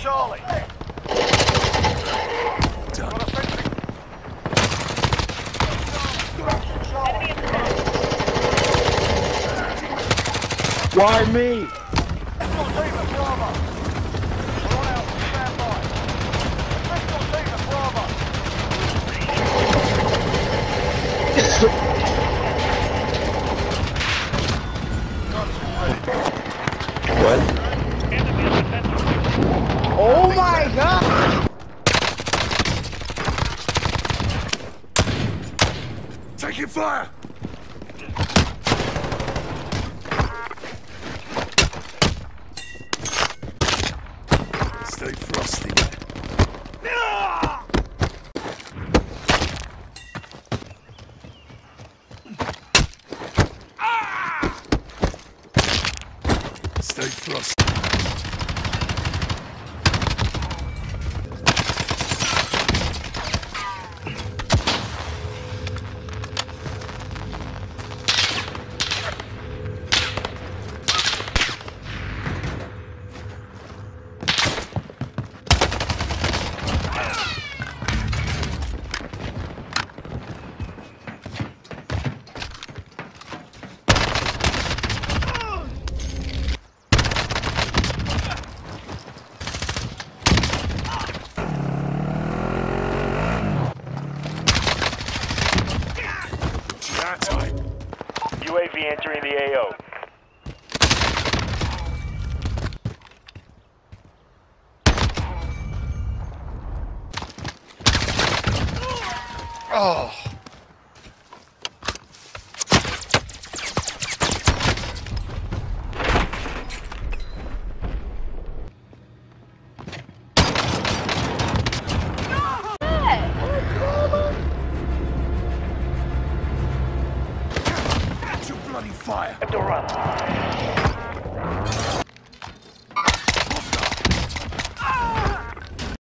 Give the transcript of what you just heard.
Charlie. Done. Got a sentry. Charlie. Why me? Pistol team at Bravo. Taking fire! Stay frosty. Ah! Stay frosty. That time. UAV entering the AO. Oh. Bloody fire. Have to run.